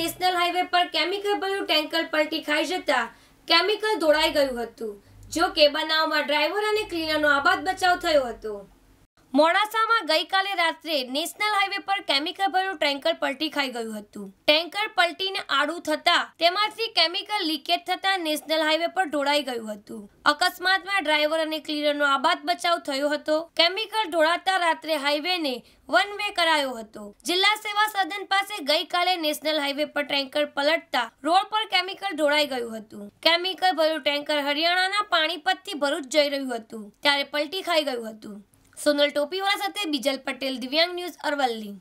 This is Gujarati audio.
નેશનલ હાઈવે પર કેમિકલ ભર્યું ટેન્કર પલટી ખાઈ જતા કેમિકલ ધોળાઈ ગયું હતું, જો કે બનાવમાં ડ્રાઈવર અને ક્લીનરનો આબાદ બચાવ થયો હતો. મોડાસામાં ગઈકાલે રાત્રે નેશનલ હાઈવે પર કેમિકલ ભરેલું ટેન્કર પલટી ખાઈ ગયું હતું. ટેન્કર પલટીને આડું થતા તેમાંથી કેમિકલ લીકેજ થતા નેશનલ હાઈવે પર ઢોળાઈ ગયું હતું. અકસ્માતમાં ડ્રાઈવર અને ક્લીનરનો આબાદ બચાવ થયો હતો. કેમિકલ ઢોળાતા રાત્રે હાઈવેને વન વે કરાયો હતો. જિલ્લા સેવા સદન પાસે ગઈકાલે નેશનલ હાઈવે પર ટેન્કર પલટતા રોડ પર કેમિકલ ઢોળાઈ ગયું હતું. કેમિકલ ભર્યું ટેન્કર હરિયાણાના પાણીપતથી ભરૂચ જઈ રહ્યું હતું. ત્યારે પલટી ખાઈ ગયું હતું. સોનલ ટોપીવાળા સાથે બીજલ પટેલ દિવ્યાંગ ન્યૂઝ અરવલ્લી.